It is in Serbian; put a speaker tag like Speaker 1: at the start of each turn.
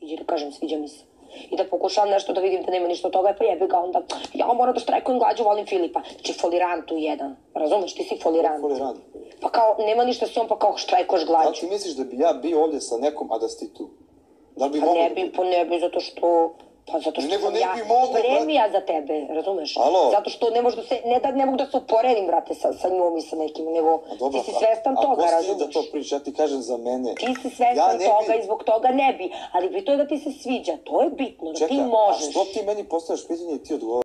Speaker 1: Da kažem, sviđa mi se. I da pokušavam nešto da vidim da nema ništa od toga, pa jebi ga onda, ja moram da štrajkujem glađu, volim Filipa. Znači, folirantu jedan. Razumeš, ti si folirant.
Speaker 2: Folirant.
Speaker 1: Pa kao, nema ništa s njom, pa kao štrajkuješ
Speaker 2: Da li
Speaker 1: glađu.
Speaker 2: ti misliš da bi ja bio ovdje sa nekom, a da si ti tu? Da bi
Speaker 1: Pa ne bi, pa ne bi, zato što... Pa zato što
Speaker 2: Nego ne
Speaker 1: ja
Speaker 2: bi mogao,
Speaker 1: spremija za tebe, razumeš?
Speaker 2: Alo?
Speaker 1: Zato što ne može da se, ne da ne mogu da se uporedim, brate, sa, sa njom i sa nekim, nego
Speaker 2: A dobro,
Speaker 1: ti si
Speaker 2: a-
Speaker 1: svestan
Speaker 2: a
Speaker 1: toga,
Speaker 2: ti
Speaker 1: razumeš?
Speaker 2: da to priča, ja ti kažem za mene.
Speaker 1: Ti si svestan
Speaker 2: Ja
Speaker 1: toga
Speaker 2: bi-
Speaker 1: i zbog toga ne bi, ali bitno je da ti se sviđa, to je bitno, da
Speaker 2: Čekaj,
Speaker 1: ti
Speaker 2: a
Speaker 1: možeš.
Speaker 2: što ti meni postavljaš pitanje i ti odgovaraš?